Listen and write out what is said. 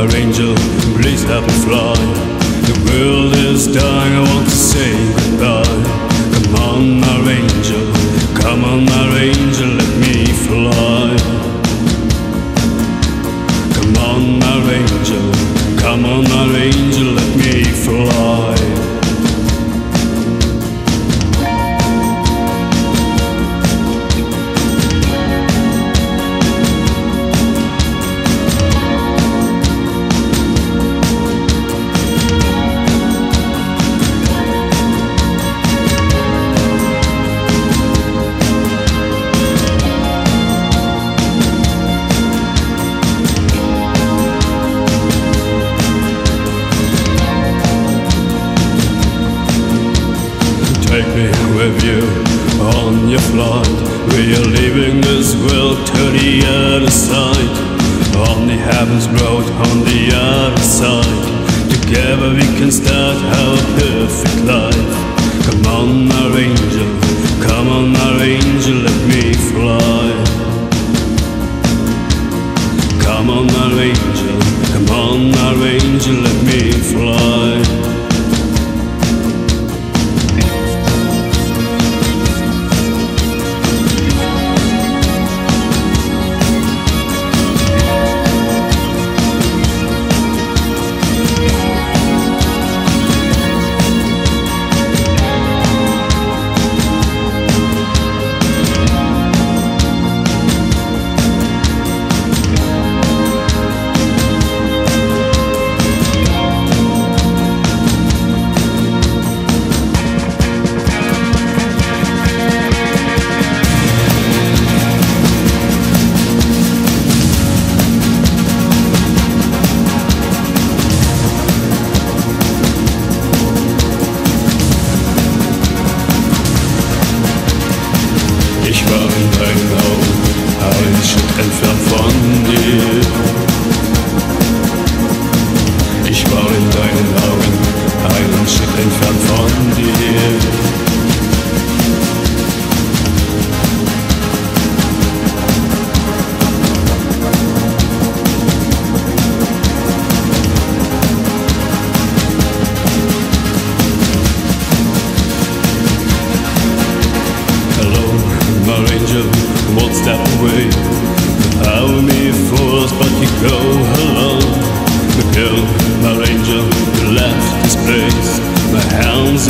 her angel, please help me fly. The world is dying, I want to say goodbye. Come on, Take me with you on your flight. We are leaving this world to the other side. On the heaven's road, on the other side. Together we can start our perfect life. Come on, our angel, come on, our angel, going home. won't step away. I'll be but you go alone. The girl, my angel, you left this place. My hands